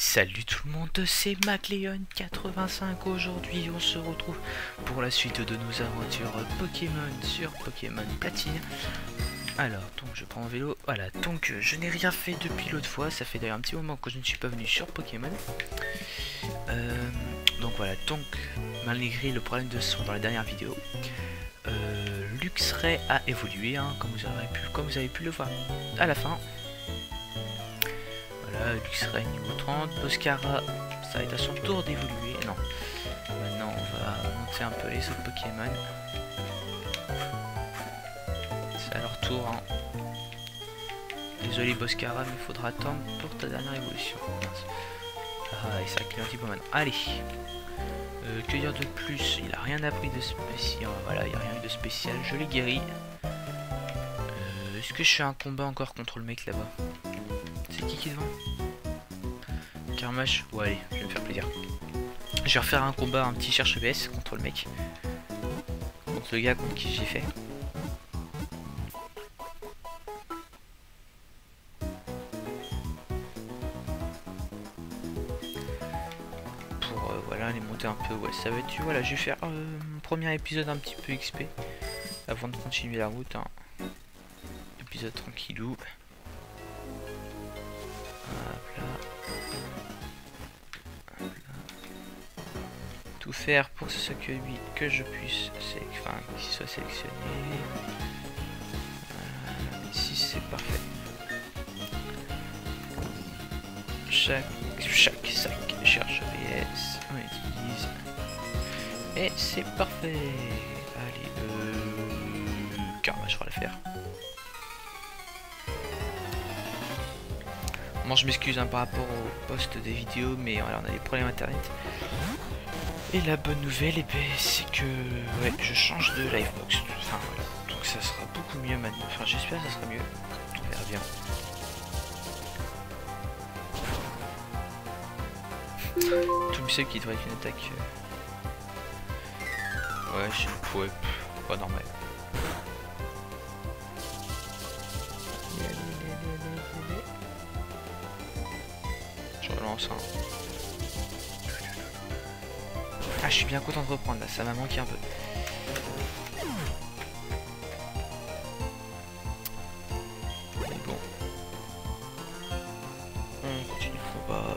Salut tout le monde, c'est MacLeon85. Aujourd'hui, on se retrouve pour la suite de nos aventures Pokémon sur Pokémon Platine. Alors, donc je prends mon vélo. Voilà, donc je n'ai rien fait depuis l'autre fois. Ça fait d'ailleurs un petit moment que je ne suis pas venu sur Pokémon. Euh, donc voilà, donc malgré le problème de son dans la dernière vidéo, euh, Luxray a évolué, hein, comme, vous comme vous avez pu le voir à la fin. Voilà, Luxray niveau 30, Boscara, ça va être à son tour d'évoluer. Non, maintenant on va monter un peu les autres Pokémon. C'est à leur tour. Hein. Désolé Boscara, mais il faudra attendre pour ta dernière évolution. Ah, et ça a un petit peu maintenant. Allez euh, que dire de plus? Il a rien appris de spécial. Voilà, il n'y a rien de spécial. Je l'ai guéri. Euh, Est-ce que je fais un combat encore contre le mec là-bas? Qui qui est devant Carmash Ouais, allez, je vais me faire plaisir. Je vais refaire un combat, un petit cherche BS contre le mec. Contre le gars contre qui j'ai fait. Pour euh, voilà, les monter un peu. Ouais, ça va être. Voilà, je vais faire euh, mon premier épisode un petit peu XP. Avant de continuer la route. Hein. Épisode tranquillou. Faire pour ce que lui que je puisse enfin, qu'il soit sélectionné. Voilà, ici c'est parfait. Chaque, chaque sac cherche ABS, on utilise. Et c'est parfait. Allez, euh... Karma, je ferai l'affaire. Moi je m'excuse hein, par rapport au poste des vidéos, mais on a des problèmes internet. Et la bonne nouvelle, eh ben, c'est que ouais, je change de livebox. Enfin voilà, donc ça sera beaucoup mieux maintenant. Enfin j'espère que ça sera mieux. On verra bien. Tout me sait qu'il devrait être une attaque. euh, Ouais, je ouais, pas normal. Je relance. Hein. Ah, je suis bien content de reprendre là, ça m'a manqué un peu. Mais bon. On continue le combat.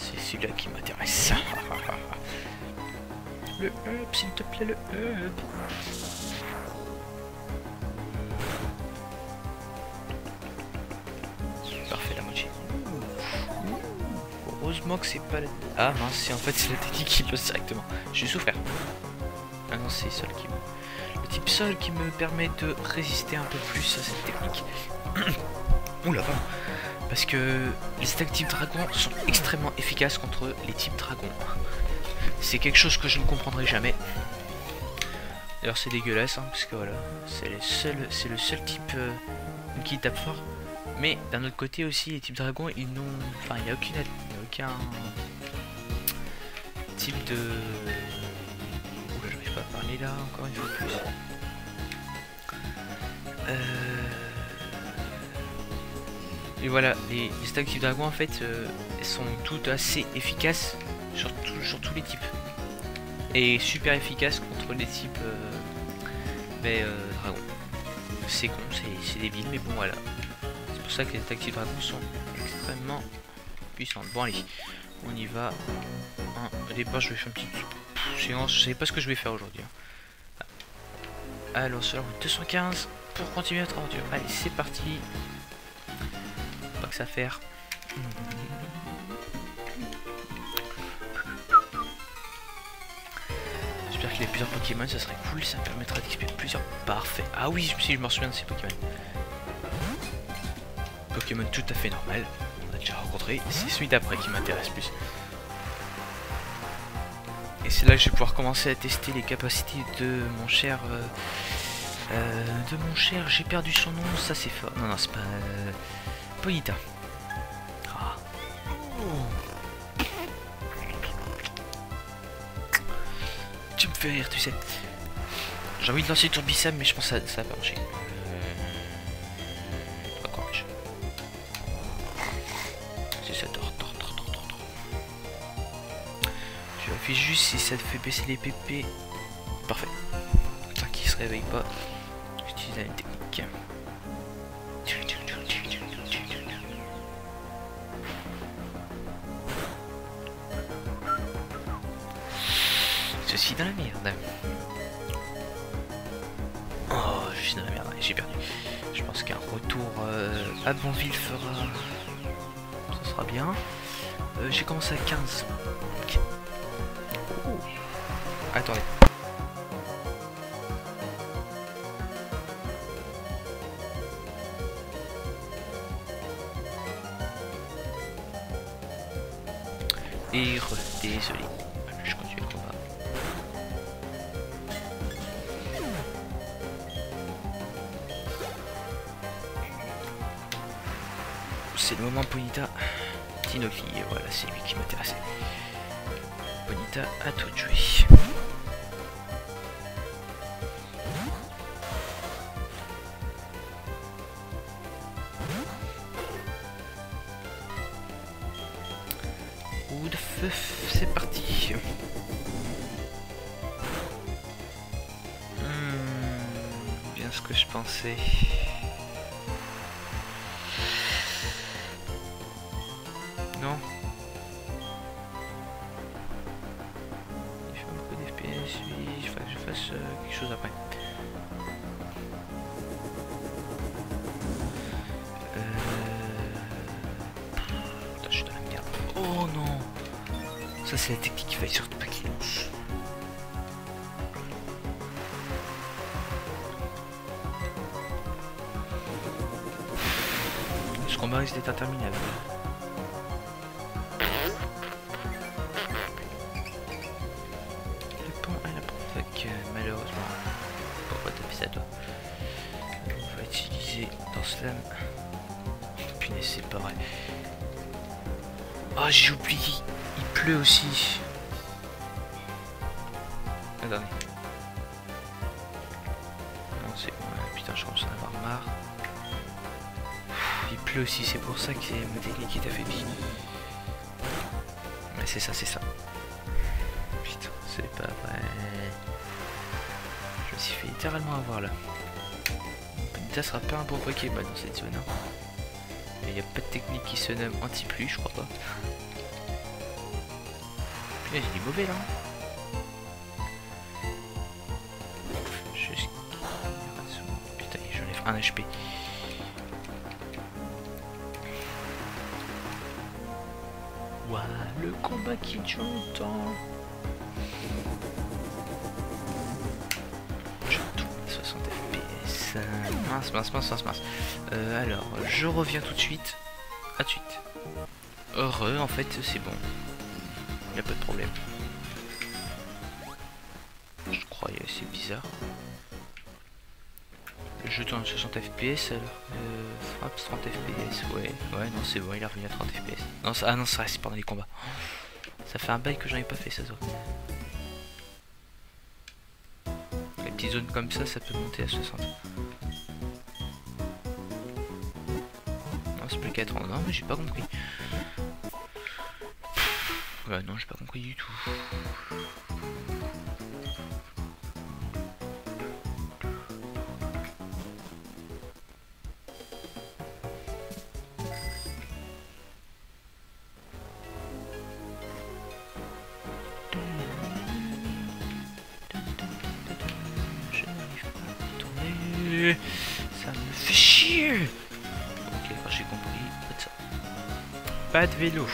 C'est celui-là qui m'intéresse. le hub, s'il te plaît, le hub. Heureusement que c'est pas la... Ah mince, en fait c'est la technique qui bosse directement. J'ai souffert. Ah non, c'est seul qui me... Le type seul qui me permet de résister un peu plus à cette technique. Oula, pardon. Parce que les stacks type dragon sont extrêmement efficaces contre les types dragon. C'est quelque chose que je ne comprendrai jamais. D'ailleurs c'est dégueulasse, hein, parce que voilà, c'est le seul, c'est le seul type euh, qui tape fort. Mais d'un autre côté aussi, les types dragons, ils n'ont, enfin, il n'y a aucune, type de. Oula, j'arrive pas parler là encore une fois plus. Euh... Et voilà, les, les stacks type dragon en fait euh, sont toutes assez efficaces sur, tout, sur tous les types. Et super efficaces contre les types euh, ben, euh, dragons. C'est con, c'est débile, mais bon voilà. C'est pour ça que les stacks type dragon sont extrêmement Bon allez, on y va. Hein, au départ je vais faire une petite séance, je sais pas ce que je vais faire aujourd'hui. Hein. Alors sur la route 215 pour continuer notre aventure. Allez, c'est parti pas que ça faire. J'espère qu'il y a plusieurs Pokémon, ça serait cool, ça me permettra d'explorer plusieurs. Parfait. Ah oui, si je me souviens de ces Pokémon. Pokémon tout à fait normal. C'est celui d'après qui m'intéresse plus. Et c'est là que je vais pouvoir commencer à tester les capacités de mon cher. Euh, euh, de mon cher, j'ai perdu son nom, ça c'est fort. Non, non, c'est pas. Euh. Ah. Tu me fais rire, tu sais. J'ai envie de lancer Turbissam, mais je pense que ça, ça va pas marcher. Juste si ça te fait baisser les PP. Parfait. Tant qu'il se réveille pas, j'utilise la technique. Je suis dans la merde. Oh, je suis dans la merde, j'ai perdu. Je pense qu'un retour euh, à Bonville fera... Ça sera bien. Euh, j'ai commencé à 15. Oh. Et désolé. Je continue le combat. C'est le moment Bonita. Tinoki, voilà, c'est lui qui m'intéressait. Bonita, à toi de c'est parti. Hmm, bien ce que je pensais. Qu'il fallait surtout pas qu'il lance. Ce combat risque d'être interminable. Le pont à la provoque, malheureusement. Pourquoi t'as fait ça toi On va utiliser dans Slam. Punaise, c'est pas vrai. Oh, j'ai oublié. Il pleut aussi. Il aussi, c'est pour ça que ma technique est affaiblie. Mais c'est ça, c'est ça. Putain, c'est pas vrai. Je me suis fait littéralement avoir là. Bonita sera pas un bon Pokémon dans cette zone. hein. Il n'y a pas de technique qui se nomme anti-pluie, je crois pas. J'ai du mauvais là. Juste... Putain, j'enlève un HP. Combat qui dure longtemps. Je tourne à 60 FPS. Mince, mince, mince, mince, mince. Euh, alors, je reviens tout de suite. À de suite. Heureux, en fait, c'est bon. Il a pas de problème. Je croyais, c'est bizarre. Jeu tourne à 60 FPS alors. Euh, frappe 30 FPS, ouais. Ouais, non, c'est bon, il est revenu à 30 FPS. Non, ah non, ça reste pendant les combats. Ça fait un bail que j'en ai pas fait, ça zone. Les petites zones comme ça, ça peut monter à 60. Non, c'est plus 4 ans. Non, mais j'ai pas compris. Ouais, non, j'ai pas compris du tout. Ça me fait chier. Ok, j'ai compris, pas de ça. Pas de vélo.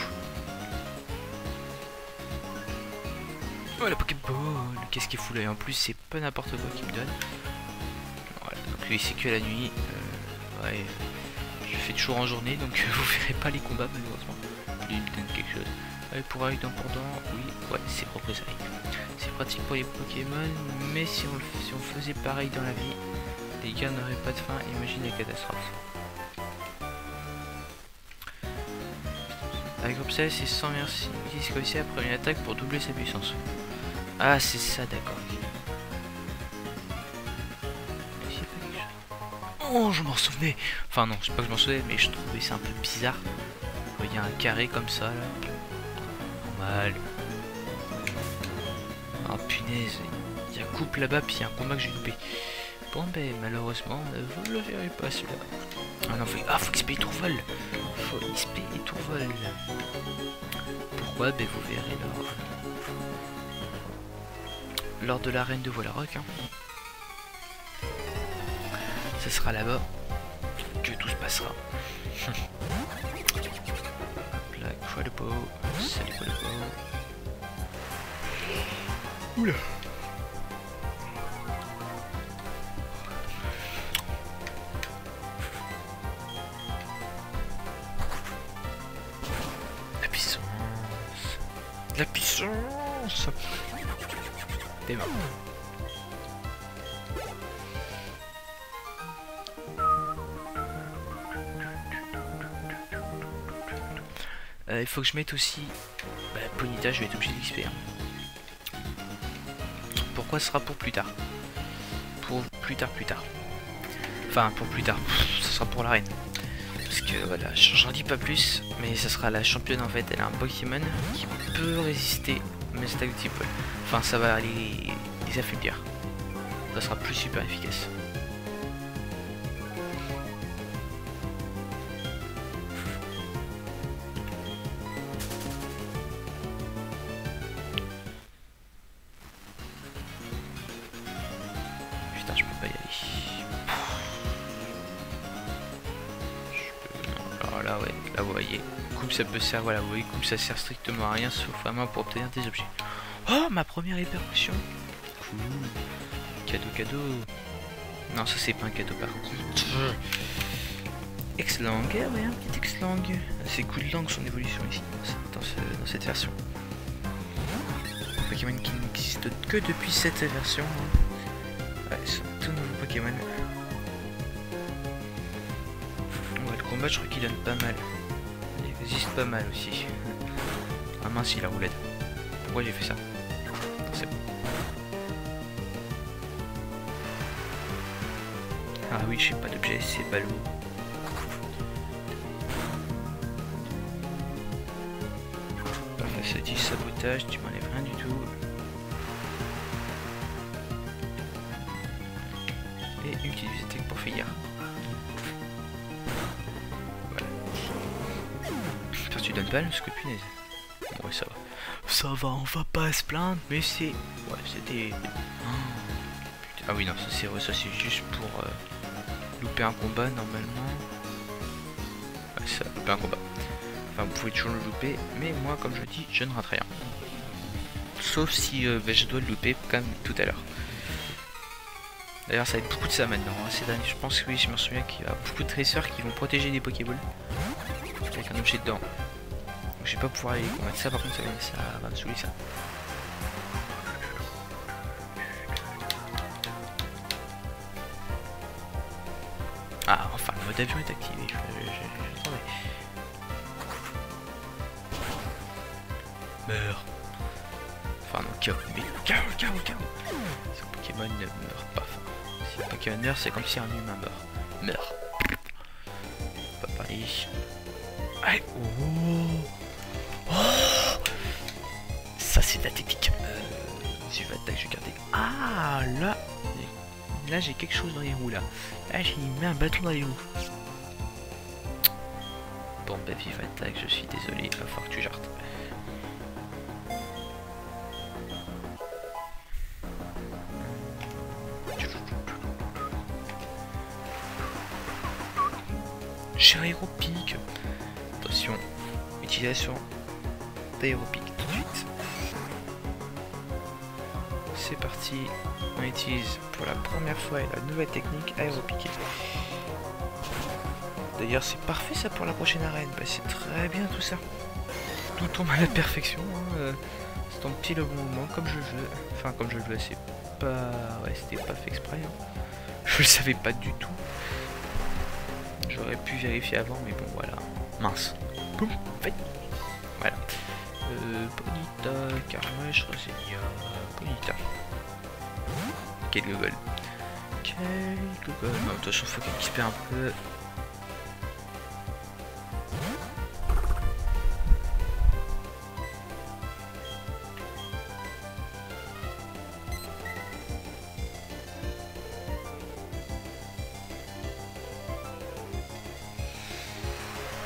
Oh la Pokéball Qu'est-ce qu'il fout là? Et en plus c'est pas n'importe quoi qu'il me donne. Voilà, donc lui c'est que la nuit. Euh, ouais, je fais toujours en journée donc vous verrez pas les combats malheureusement. Il me donne quelque chose. Pour avec dent pour dent, oui, ouais, c'est. C'est pratique pour les Pokémon, mais si on, le- si on faisait pareil dans la vie, les gars n'auraient pas de fin, imagine la catastrophe. Avec Obsess, c'est sans merci. Réussit après une attaque pour doubler sa puissance. Ah, c'est ça, d'accord. Oh, je m'en souvenais. Enfin, non, je sais pas que je m'en souvenais, mais je trouvais ça un peu bizarre. Il y un carré comme ça, là. Normal. punaise, il y a coupe là-bas, puis il y a un combat que j'ai loupé. Bon, ben malheureusement, euh, vous le verrez pas celui-là. Ah non, faut... Ah, faut XP tout vol Faut XP et tout vol. Pourquoi? Ben vous verrez lors... Lors de l'arène de Voilaroc. Hein. Ce sera là-bas que tout se passera. là, quoi de peau. Salut. Oula Euh, il faut que je mette aussi bah, Ponita, je vais être obligé d'XP. Hein. Pourquoi ce sera pour plus tard? Pour plus tard, plus tard. Enfin, pour plus tard. Ce sera pour l'arène. Parce que voilà, j'en dis pas plus, mais ce sera la championne en fait. Elle a un Pokémon qui peut résister mes stacks type. Enfin, ça va les, les affaiblir. Ça sera plus super efficace. Ça peut servir, voilà, vous voyez, ça sert strictement à rien sauf vraiment pour obtenir des objets. Oh, ma première hyper potion. Cool. Cadeau, cadeau. Non, ça c'est pas un cadeau par contre. Eh ouais, un petit X-Lang. C'est cool lang son évolution ici, dans, ce- dans cette version. Pokémon qui n'existe que depuis cette version. Ouais, c'est un tout nouveau Pokémon. Ouais, le combat, je crois qu'il donne pas mal. Résiste pas mal aussi. Ah mince, il a roulette. Pourquoi j'ai fait ça. Ah oui, je sais pas d'objet, c'est ballot. Parfait, ça dit sabotage, tu m'enlèves rien du tout. Et petite visite pour finir. Tu donnes pas que punaise. Ouais, ça va. Ça va, on va pas se plaindre, mais c'est. Ouais, c'était. Putain, Ah oui, non, ça c'est vrai, ça c'est juste pour euh, louper un combat normalement. Ouais, ça, louper un combat. Enfin, vous pouvez toujours le louper, mais moi, comme je dis, je ne rate rien. Sauf si euh, ben, je dois le louper comme tout à l'heure. D'ailleurs, ça va être beaucoup de ça maintenant. hein, Ces je pense que oui, je me souviens qu'il y a beaucoup de traceurs qui vont protéger des Pokéballs avec un objet dedans. Je vais pas pouvoir aller combattre ça, par contre, ça, va- me saouler ça. Ah, enfin, le mode avion est activé. J'attendais. Meurs. Enfin, non, KO. Mais KO, KO, KO. Ce Pokémon ne meurt pas. Si un Pokémon meurt, c'est comme si un humain meurt. Meurt. Pas. Allez. Oh. C'est de la technique. Euh, si je vais attaquer, je vais garder. Ah, là. Là, j'ai quelque chose dans les roues, là. Là, j'ai mis un bâton dans les roues. Bon, bah, vive attaque, je suis désolé, il va falloir que tu jartes. J'ai aéropique. Attention, utilisation d'aéropique. C'est parti, on utilise pour la première fois la nouvelle technique aéropique. D'ailleurs c'est parfait ça pour la prochaine arène, bah, c'est très bien tout ça. Tout tombe à la perfection, hein, euh, c'est en petit le bon moment comme je veux. Enfin comme je veux, c'est pas... Ouais c'était pas fait exprès. hein. Je le savais pas du tout. J'aurais pu vérifier avant mais bon voilà. Mince. Boum, fait. Voilà. Euh, Bonita, Carmage, Rosenia, Bonita. Quel Google. Quel Google. Non, de toute façon, faut qu'elle XP un peu.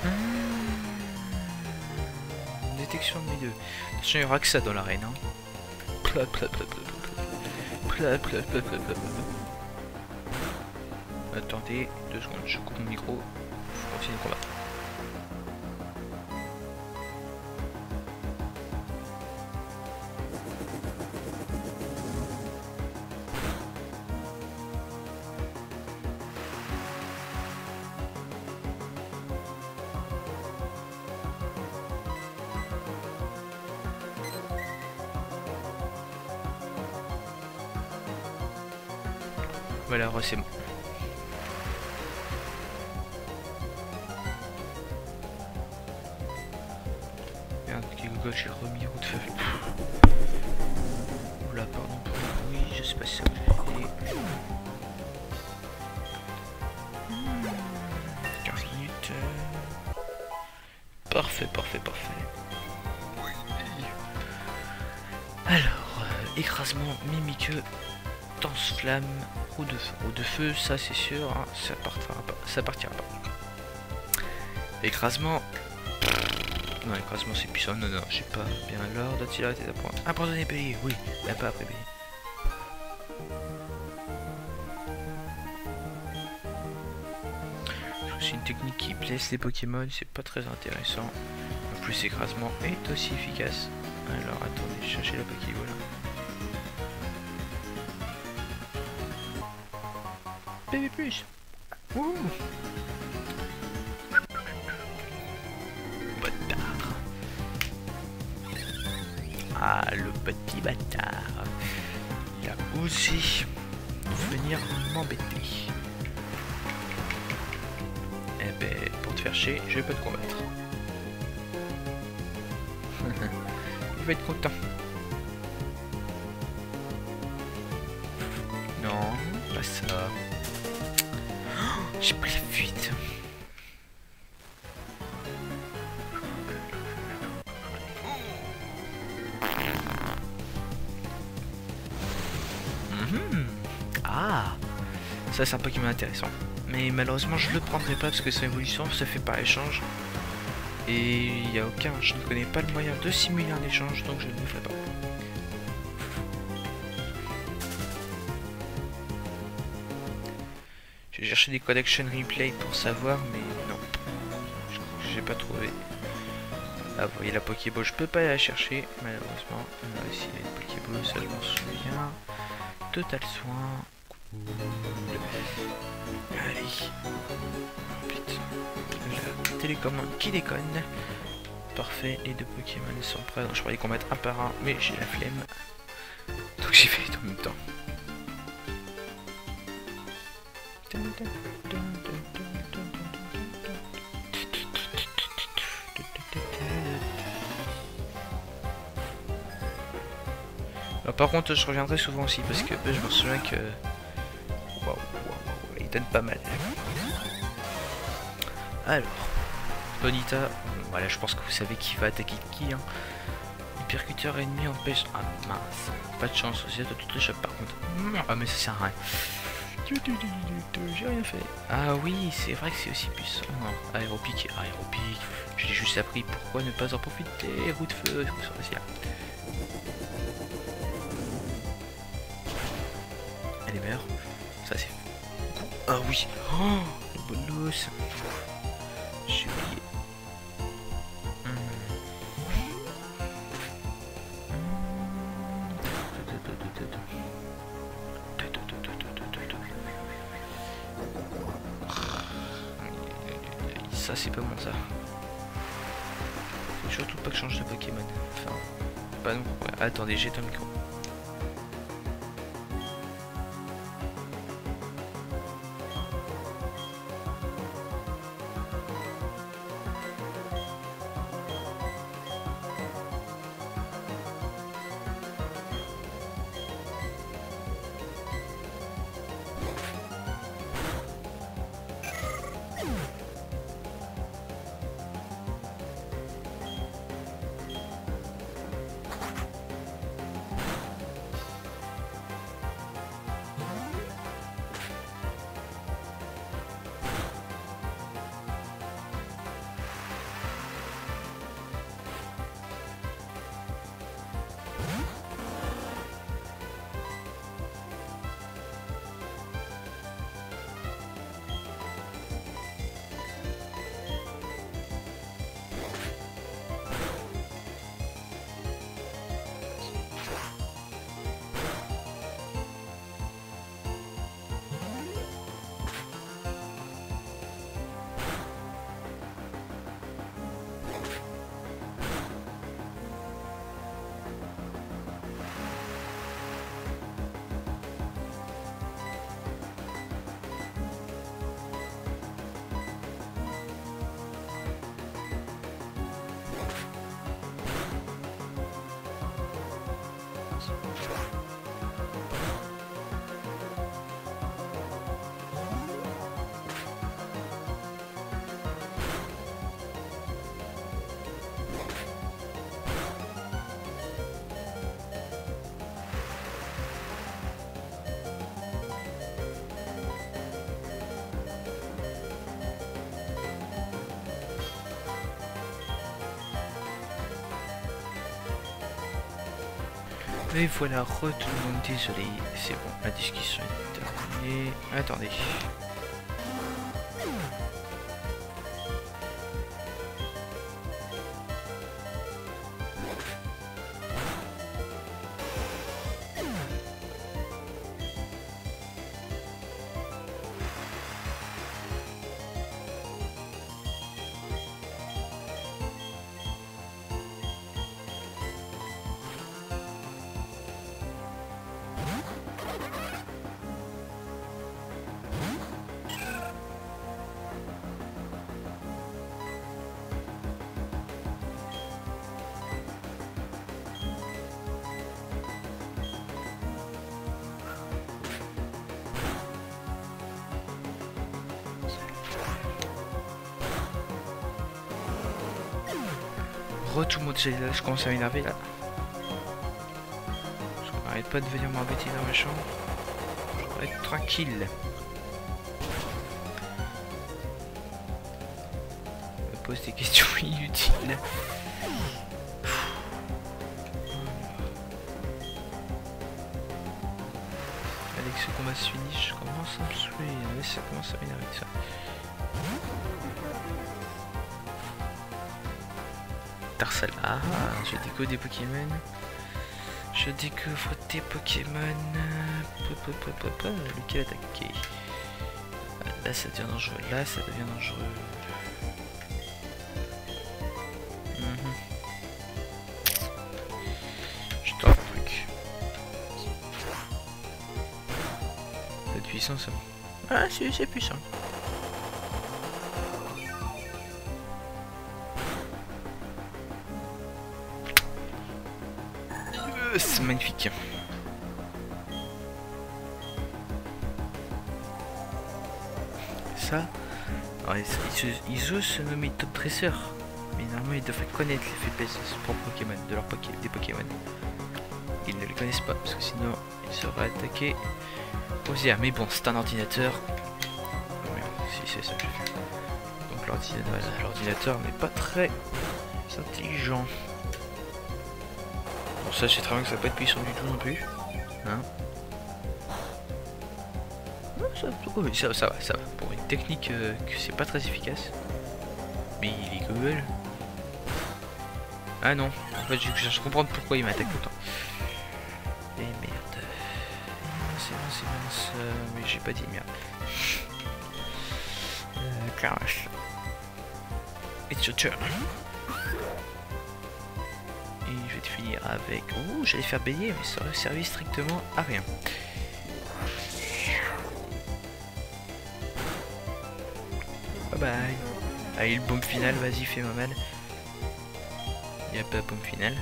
Hmm. Détection de milieu. De toute façon, il n'y aura que ça dans l'arène. Hein. Plat, plat. Attendez, deux secondes, je coupe mon micro. Parfait, parfait, parfait. Alors, euh, écrasement mimiqueux, tense flamme, roue de feu. Roue de feu, ça c'est sûr, hein, ça partira pas. Ça partira pas. Écrasement. Non, écrasement c'est puissant. Non, non, j'ai pas bien l'ordre. A-t-il arrêté d'apprendre Abandonner pays, oui, mais pas après pays. Technique qui blesse les Pokémon, c'est pas très intéressant. En plus, écrasement est aussi efficace. Alors attendez, chercher la Pokéball. PV+. Ouh. Bâtard. Ah, le petit bâtard. Il a osé venir m'embêter. Je vais pas te combattre. Il va être content. Non, pas ça. J'ai pris la fuite. Ça c'est un Pokémon intéressant. Mais malheureusement je le prendrai pas parce que son évolution ça fait pas échange. Et il n'y a aucun, je ne connais pas le moyen de simuler un échange donc je ne le ferai pas. J'ai cherché des collection replay pour savoir, mais non. J'ai pas trouvé. Ah, vous voyez la Pokéball, je peux pas la chercher, malheureusement. Il y a Pokéball, ça je m'en souviens. Total soin. Allez. Putain. La télécommande qui déconne. Parfait, les deux Pokémon sont prêts. Donc, je pourrais les combattre un par un, mais j'ai la flemme. Donc j'y vais en même temps. Alors, par contre, je reviendrai souvent aussi parce que je me souviens que. Pas mal. Alors, Bonita, voilà, je pense que vous savez qui va attaquer qui. Hein. Percuteur ennemi empêche. Ah mince, pas de chance aussi, toi tu te par contre. Ah, mais ça sert à rien. J'ai rien fait. Ah oui, c'est vrai que c'est aussi puissant. Aéropique, aéropique. J'ai juste appris pourquoi ne pas en profiter? Roue de feu, c'est ça oui. Oh, le bonus. J'ai oublié. Ça c'est pas bon ça. Surtout pas que je change de Pokémon. Enfin, pas non. Ouais, attendez, j'ai ton micro. Mais voilà, re tout le monde, désolé, c'est bon, la discussion est terminée. Attendez. Re tout le monde, c'est là, je commence à m'énerver là. Je m'arrête pas de venir m'embêter dans ma chambre. Je vais être tranquille. Je me pose des questions inutiles. Avec ce combat se finit, je commence à me saouler. Ça commence à m'énerver ça. Tarsal. Ah, je découvre des Pokémon. Je découvre des Pokémon. Lequel attaquer Là, ça devient dangereux. Là, ça devient dangereux. Mhm. Ça. Ah, si, c'est puissant. C'est magnifique. Ça, alors, se- ils osent se nommer top dresseur, mais normalement ils devraient connaître les faiblesses de leurs Pokémon, de Poké- des Pokémon. Ils ne les connaissent pas, parce que sinon ils seraient attaqués aux airs. Mais bon, c'est un ordinateur. Si c'est ça que. Donc l'ordinateur n'est pas très intelligent. Bon, ça, c'est très bien que ça va pas être puissant du tout non plus. Hein ça, oh, oui, ça, ça va, ça va. Pour une technique euh, que c'est pas très efficace. Mais il est cool. Ah non, en fait, je cherche comprendre pourquoi il m'attaque autant. Et merde. C'est bon, c'est bon, c'est mais j'ai pas dit merde. Euh, Crash. It's your turn. Et je vais te finir avec... Ouh, j'allais faire baigner, mais ça aurait servi strictement à rien. Bye bye. Allez, le bombe final, vas-y, fais-moi mal. Y'a pas bombe finale.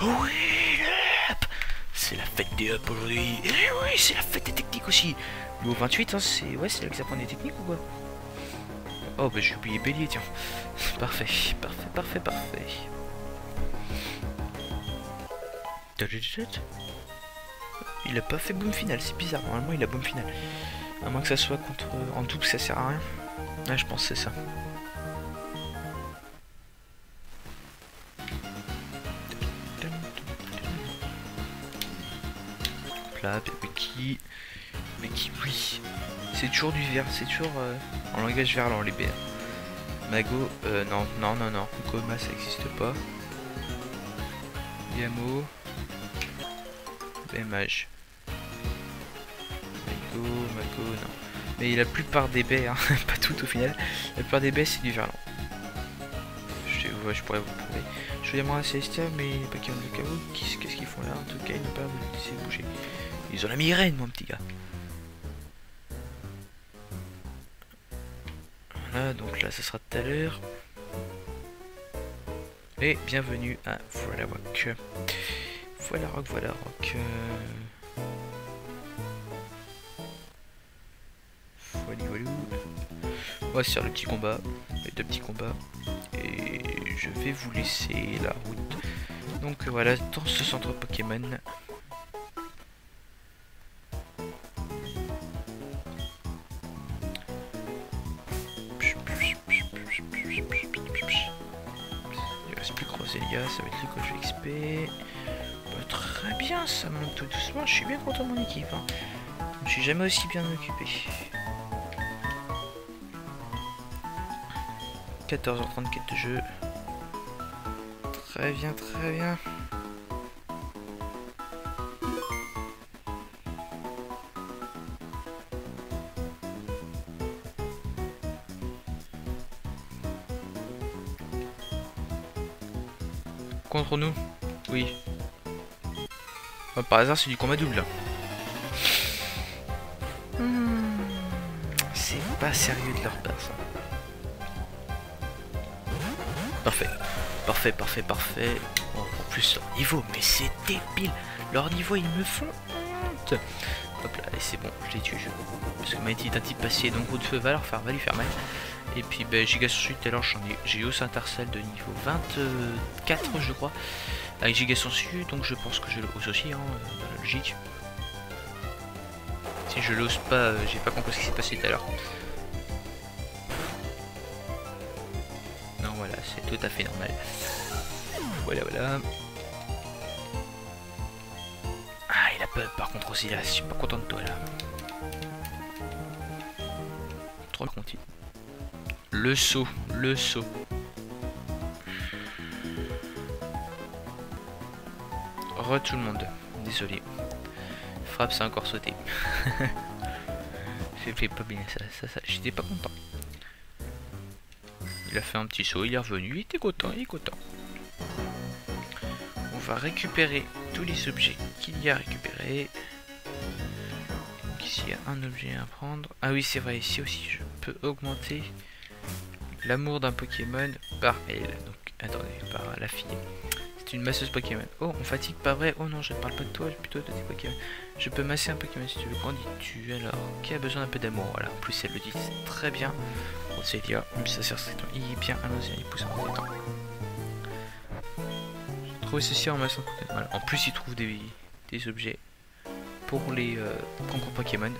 Oh oui, C'est la fête des up aujourd'hui. Et oui, c'est la fête des techniques aussi. Le 28, hein, c'est... Ouais, c'est là que ça prend des techniques ou quoi? Oh, bah j'ai oublié bélier, tiens. Parfait, parfait, parfait, parfait. Il a pas fait boom final, c'est bizarre. Normalement, il a boom final. À moins que ça soit contre en double, ça sert à rien. Ah, je pense c'est ça. Là, Wiki. Wiki, oui. C'est toujours du vert, c'est toujours euh, en langage verlan les BR. Mago, euh, non, non, non, non. Coma, ça n'existe pas. Yamo. Mago, Mago, non. Mais la plupart des baies, hein, pas toutes au final, la plupart des baies c'est du verlan. Je, ouais, je pourrais vous prouver. Je vais demander à Célestia, mais pas qui ont le caveau. Qu'est-ce qu'ils font là? En tout cas, ils n'ont pas voulu laisser bouger. Ils ont la migraine, mon petit gars. Voilà, donc là, ce sera tout à l'heure. Et bienvenue à Voilà. Voilà Rock, voilà Rock. euh. On va se faire le petit combat, les deux petits combats. Et je vais vous laisser la route. Donc voilà, dans ce centre Pokémon. Il reste plus que Roselia, ça va être le coach XP. Très bien, ça monte tout doucement. Je suis bien content de mon équipe. Hein. Je suis jamais aussi bien occupé. 14h34 de jeu. Très bien, très bien. Contre nous? Oui. Par hasard, c'est du combat double. Hmm. C'est pas sérieux de leur part, ça. Parfait. Parfait, parfait, parfait. en plus, leur niveau, mais c'est débile. Leur niveau, ils me font honte. Hop là, et c'est bon, je l'ai tué. Parce que Mighty est un type passé, donc coup de feu va, leur faire, va lui faire mal. Et puis ben, Giga suite alors j'en ai j'ai eu Intercell de niveau 24 je crois. Avec Giga Sensu, donc je pense que je le hausse aussi, hein, dans la logique. Si je l'ose pas, euh, j'ai pas compris ce qui s'est passé tout à l'heure. Non voilà, c'est tout à fait normal. Voilà voilà. Ah il a peur par contre aussi là, je suis pas content de toi là. Trop content. Le saut, le saut. Re tout le monde. Désolé. Frappe, c'est encore sauté. Fait pas bien ça. J'étais pas content. Il a fait un petit saut, il est revenu, il était content, il est content. On va récupérer tous les objets qu'il y a à récupérer. Donc ici il y a un objet à prendre. Ah oui c'est vrai, ici aussi je peux augmenter L'amour d'un Pokémon par elle. Donc, attendez, par la fille. C'est une masseuse Pokémon. Oh, on fatigue pas vrai? Oh non, je ne parle pas de toi, plutôt de tes Pokémon. Je peux masser un Pokémon si tu veux. Qu'en dis-tu alors Qui a besoin d'un peu d'amour? Voilà, en plus elle le dit très bien. Bon, c'est dire, ça sert. Il est bien, allons-y, il pousse en temps. Trouver ceci en massant. Voilà. En plus, il trouve des, des objets pour les euh, concours Pokémon.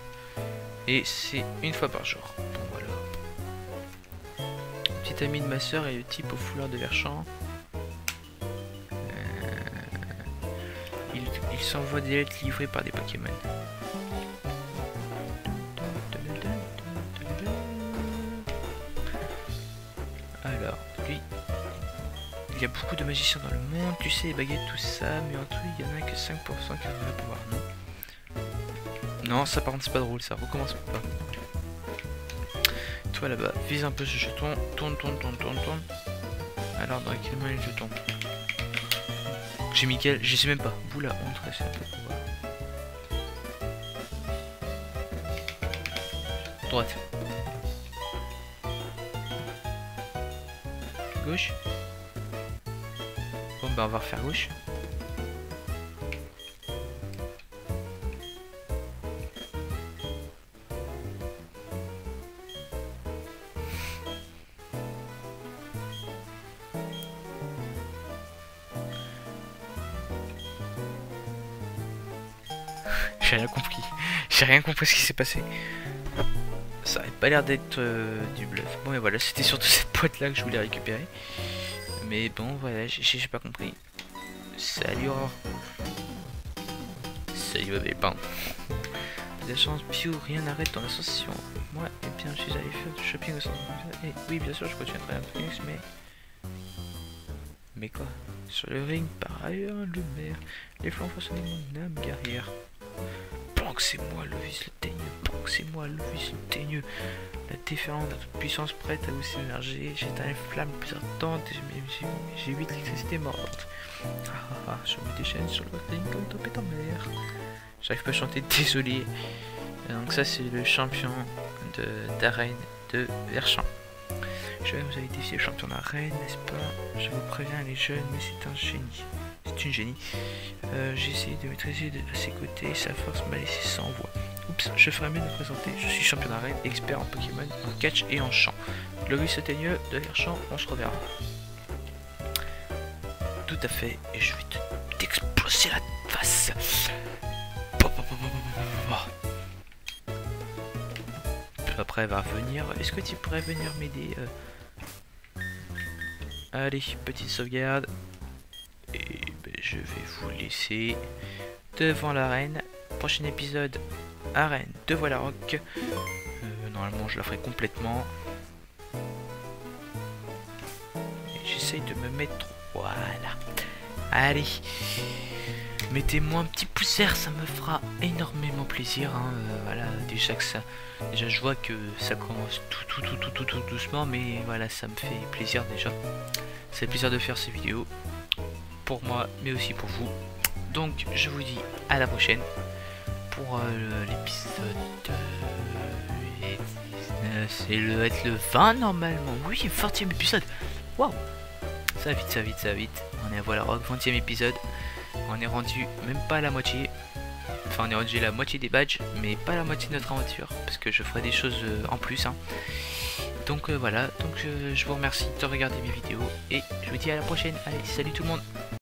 Et c'est une fois par jour. Petit ami de ma soeur et le type au foulard de Verchamp. Euh, il, s'envoie des lettres livrées par des Pokémon. Alors, lui, il y a beaucoup de magiciens dans le monde, tu sais, les baguettes, tout ça, mais en tout, il y en a que 5% qui devraient pouvoir, non? Non, ça par contre, c'est pas drôle, ça recommence pas là-bas, vise un peu ce jeton, tourne, tourne, tourne, tourne, tourne. Alors dans quel main le jeton J'ai mis quel Je sais même pas. Vous la honte, c'est un peu pour voir. Droite. Gauche. Bon bah on va refaire gauche. Rien compris ce qui s'est passé. Ça avait pas l'air d'être euh, du bluff. Bon, et voilà, c'était surtout cette boîte là que je voulais récupérer. Mais bon, voilà, j'ai pas compris. Salut Aurore. Salut bébé, pain. La chance, Piu, rien n'arrête dans l'ascension. Moi, eh bien, je suis allé faire du shopping au centre. Et oui, bien sûr, je continue à travailler mais. Mais quoi? Sur le ring, par ailleurs, le maire. Les flancs façonnés mon âme guerrière c'est moi, Lovis le teigneux. c'est moi, Lovis le teigneux. La différence de toute puissance prête à vous s'émerger. J'ai un flamme plus ardente j'ai 8 électricités mortes. Ah, ah, ah, je me déchaîne sur le ring comme tempête en mer. J'arrive pas à chanter, désolé. Donc ça c'est le champion d'arène de, de Verchamp. Je vous avez défié le champion d'arène, n'est-ce pas? Je vous préviens les jeunes, mais c'est un génie une génie. Euh, j'ai essayé de maîtriser de, à ses côtés, sa force m'a laissé sans voix. Oups, je ferais mieux de me présenter. Je suis champion d'arène, expert en Pokémon, en catch et en chant. Loris Atteigneux de champ, on se reverra. Tout à fait, et je vais t'exploser la face. Après, va revenir. Est-ce que tu pourrais venir m'aider euh? Allez, petite sauvegarde je vais vous laisser devant l'arène. Prochain épisode, arène de Voilà. Euh, normalement, je la ferai complètement. J'essaye de me mettre... Voilà. Allez. Mettez-moi un petit pouce vert, ça me fera énormément plaisir. Hein. Euh, voilà, déjà que ça, déjà je vois que ça commence tout, tout, tout, tout, tout, tout doucement, mais voilà, ça me fait plaisir déjà. C'est plaisir de faire ces vidéos pour moi, mais aussi pour vous. Donc, je vous dis à la prochaine pour euh, l'épisode. c'est le être le 20 normalement. Oui, 20ème épisode. Waouh! Ça vite, ça vite, ça vite. On est à Voilà Rock, 20ème épisode. On est rendu même pas la moitié. Enfin, on est rendu la moitié des badges, mais pas la moitié de notre aventure. Parce que je ferai des choses euh, en plus. Hein. Donc euh, voilà, donc je vous remercie de regarder mes vidéos. Et je vous dis à la prochaine. Allez, salut tout le monde